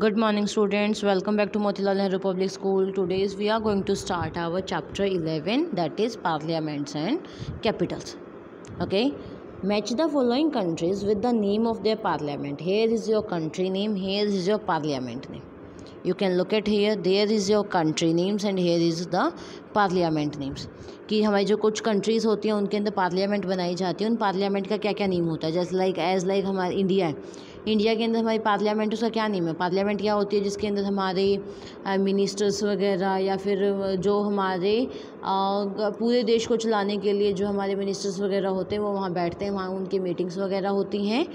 Good morning students welcome back to Motilal Nehru public school today's we are going to start our chapter eleven that is parliaments and capitals okay match the following countries with the name of their parliament here is your country name here is your parliament name you can look at here there is your country names and here is the parliament names कि हमारी जो कुछ countries होती हैं, उनके अंदर parliament बनाई जाती है। उन पार्लियामेंट का क्या क्या नेम होता है? जैसे लाइक एज लाइक हमारे इंडिया है। इंडिया के अंदर हमारी पार्लियामेंट, उसका क्या नेम है? पार्लियामेंट क्या होती है जिसके अंदर हमारे मिनिस्टर्स वगैरह या फिर जो हमारे पूरे देश को चलाने के लिए जो हमारे मिनिस्टर्स वगैरह होते हैं, वो वहाँ बैठते हैं, वहाँ उनकी मीटिंग्स वगैरह होती हैं।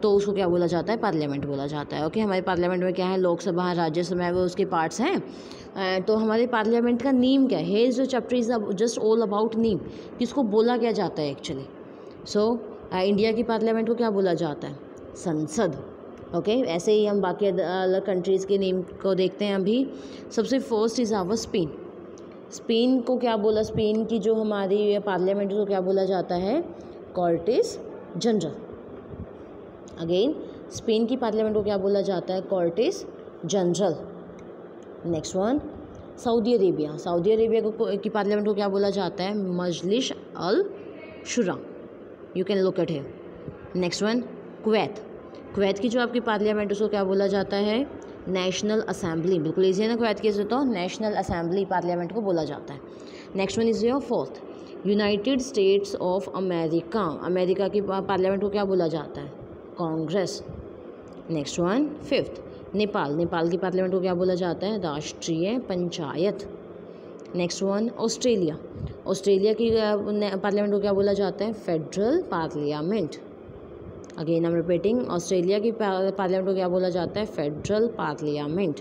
तो उसको क्या बोला जाता है? पार्लियामेंट बोला जाता है। ओके, हमारे पार्लियामेंट में क्या है? लोकसभा, राज्यसभा है, वो उसके पार्ट्स हैं। तो हमारे पार्लियामेंट का नीम क्या है? जो chapter is just all about name किसको बोला क्या जाता है एक्चुअली सो इंडिया की पार्लियामेंट को क्या बोला जाता है? संसद, ओके? okay? ऐसे ही हम बाकी अलग कंट्रीज़ के नेम को देखते हैं अभी। सबसे first is our Spain Spain को क्या बोला? स्पेन की जो हमारी पार्लियामेंट को क्या बोला जाता है? कॉर्टिस जनरल अगेन स्पेन की पार्लियामेंट को क्या बोला जाता है? Cortes General next one Saudi Arabia Saudi Arabia को, की पार्लियामेंट को क्या बोला जाता है? Majlis al Shura you can look at next one Kuwait. Kuwait की जो आपकी पार्लियामेंट उसको क्या बोला जाता है? National assembly. बिल्कुल ईजी है ना कुवैत की तो? नेशनल असेंबली पार्लियामेंट को बोला जाता है। Next one is your fourth United States of America America की पार्लियामेंट को क्या बोला जाता है? Congress. Next one fifth Nepal. Nepal की पार्लियामेंट को क्या बोला जाता है? Rashtriya Panchayat. Next one Australia. Australia की पार्लियामेंट को क्या बोला जाता है? Federal parliament. Again I am repeating Australia की पार्लियामेंट को क्या बोला जाता है? Federal parliament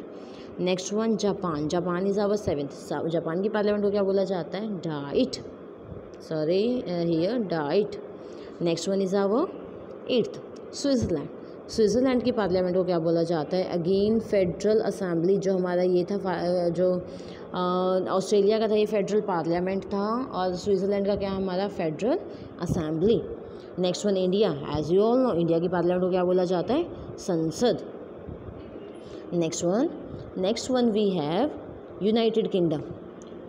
next one Japan Japan is our seventh Japan की पार्लियामेंट को क्या बोला जाता है? Diet sorry here Diet next one is our eighth Switzerland Switzerland की पार्लियामेंट को क्या बोला जाता है? अगेन फेडरल असेंबली जो हमारा ये था जो ऑस्ट्रेलिया का था, ये फेडरल पार्लियामेंट था और स्विट्ज़रलैंड का क्या हमारा? Federal assembly. Next one India as you all know India की पार्लियामेंट को क्या बोला जाता है? Sansad. Next one next one we have United Kingdom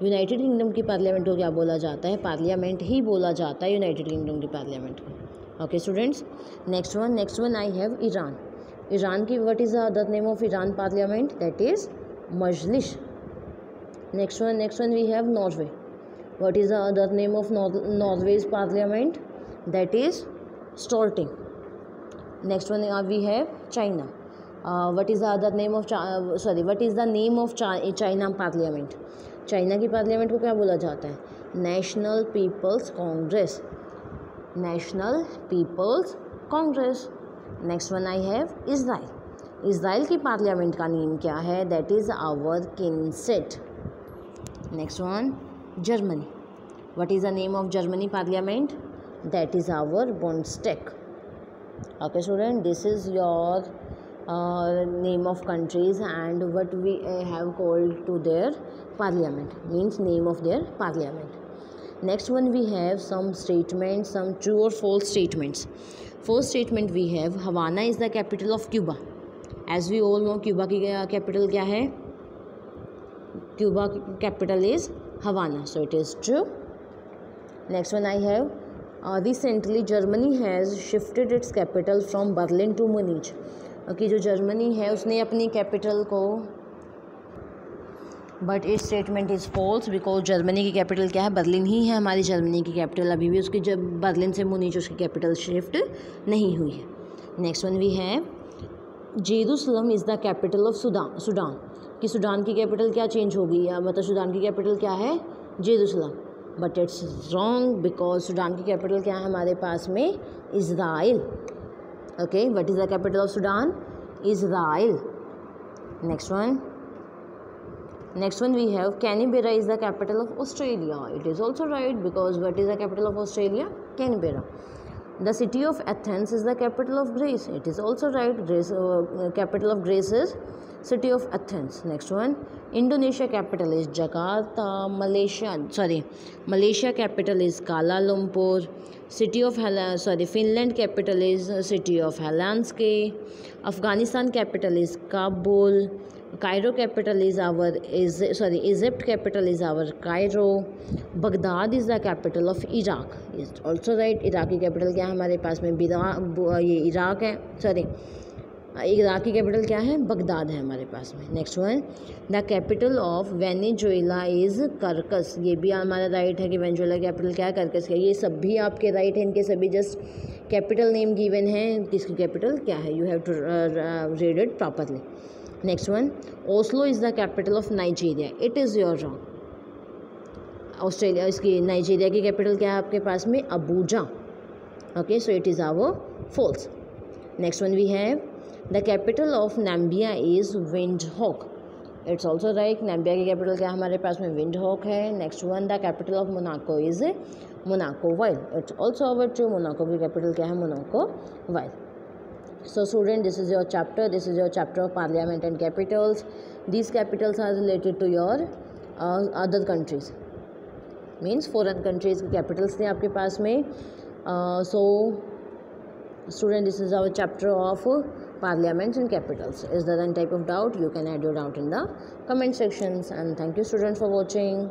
United Kingdom की पार्लियामेंट को क्या बोला जाता है? पार्लियामेंट ही बोला जाता है यूनाइटेड किंगडम की पार्लियामेंट को। Okay students next one next one I have Iran Iran की what is the other name of Iran parliament that is Majlis next one next one we have Norway what is the other name of Norway's parliament next one uh, we have china. Uh, what is the other name of uh, sorry what is the name of china parliament? China की parliament को क्या बोला जाता है? National people's Congress national people's Congress next one I have Israel Israel की parliament का name क्या है? That is our Knesset next one germany. What is the name of germany parliament? That is our bundestag. Okay student this is your uh, name of countries and what we uh, have called to their parliament. Means name of their parliament. Next one we have some statements some true or false statements. First statement we have havana is the capital of cuba. As we all know cuba ki uh, capital kya hai? Cuba capital is havana so it is true. Next one i have. Uh, recently Germany has shifted its capital from Berlin to Munich कि जो Germany है उसने अपनी capital को but it statement is false because Germany की capital क्या है? Berlin ही है हमारी जर्मनी की कैपिटल अभी भी उसकी जब बर्लिन से मुनीच उसकी कैपिटल शिफ्ट नहीं हुई है. नेक्स्ट वन वी है Jerusalem is the capital of Sudan Sudan कि सूडान की कैपिटल क्या चेंज हो गई मतलब सूडान की कैपिटल क्या है? Jerusalem but it's wrong because Sudan की कैपिटल क्या है हमारे पास में? Israel okay what is the capital of Sudan? Israel next one next one we have Canberra is the capital of Australia it is also right because what is the capital of Australia Canberra the city of Athens is the capital of Greece it is also right Greece capital of Greece is city of Athens next one Indonesia capital is Jakarta Malaysia sorry Malaysia capital is Kuala Lumpur city of sorry Finland capital is city of Helsinki के Afghanistan capital is Kabul Cairo capital is our is sorry Egypt capital is our Cairo Baghdad is the capital of Iraq is also right Iraqi capital क्या हमारे पास में? बिरा ये Iraq है sorry Iraq की capital क्या है? बगदाद है हमारे पास में। Next one the capital of Venezuela is Caracas ये भी हमारा राइट है कि वेनेजुएला कैपिटल क्या है? करकस का ये सब भी आपके राइट हैं, इनके सभी जस्ट कैपिटल नेम गिवन है। किसकी कैपिटल क्या है? You have to read it properly next one Oslo is the capital of Nigeria it is your wrong Australia इसकी नाइजीरिया की कैपिटल क्या है आपके पास में? Abuja okay so it is our false next one we have the capital of Namibia is Windhoek it's also right Namibia की capital क्या हमारे पास में विंड हॉक है। Next one the capital of Monaco is Monaco Ville it's also our true Monaco की capital क्या है? Monaco Ville student this is your chapter. This is your chapter of parliament and capitals. These capitals are related to your uh, other countries. Means foreign countries के capitals थे आपके पास में। So student this is our chapter of parliaments and capitals. Is there any type of doubt? You can add your doubt in the comment sections. And thank you students for watching